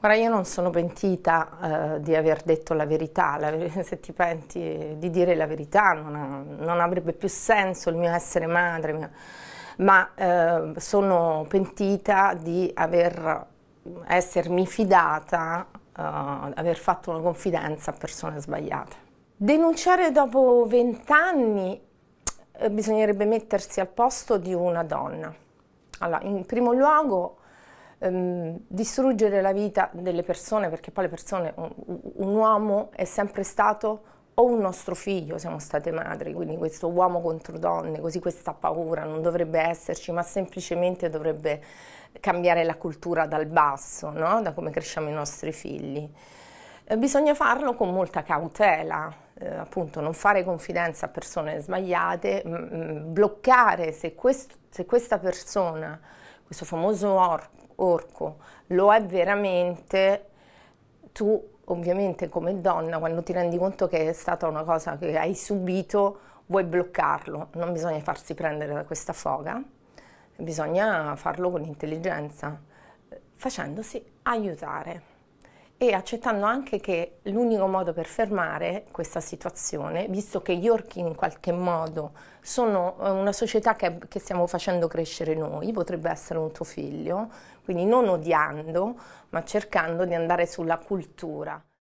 Guarda, io non sono pentita eh, di aver detto la verità, la se ti penti di dire la verità non, ha, non, avrebbe più senso il mio essere madre, mio... ma eh, sono pentita di aver, essermi fidata, eh, aver fatto una confidenza a persone sbagliate. Denunciare dopo vent'anni eh, bisognerebbe mettersi al posto di una donna. Allora, in primo luogo ehm, distruggere la vita delle persone, perché poi le persone, un, un uomo è sempre stato o un nostro figlio, siamo state madri, quindi questo uomo contro donne, così questa paura non dovrebbe esserci, ma semplicemente dovrebbe cambiare la cultura dal basso, no? da come cresciamo i nostri figli. Eh, bisogna farlo con molta cautela, eh, appunto non fare confidenza a persone sbagliate, bloccare se, questo, se questa persona, questo famoso or orco, lo è veramente, tu ovviamente come donna quando ti rendi conto che è stata una cosa che hai subito vuoi bloccarlo, non bisogna farsi prendere da questa foga, bisogna farlo con intelligenza, facendosi aiutare e accettando anche che l'unico modo per fermare questa situazione, visto che gli orchi in qualche modo sono eh, una società che, che, stiamo facendo crescere noi, potrebbe essere un tuo figlio, quindi non odiando, ma cercando di andare sulla cultura.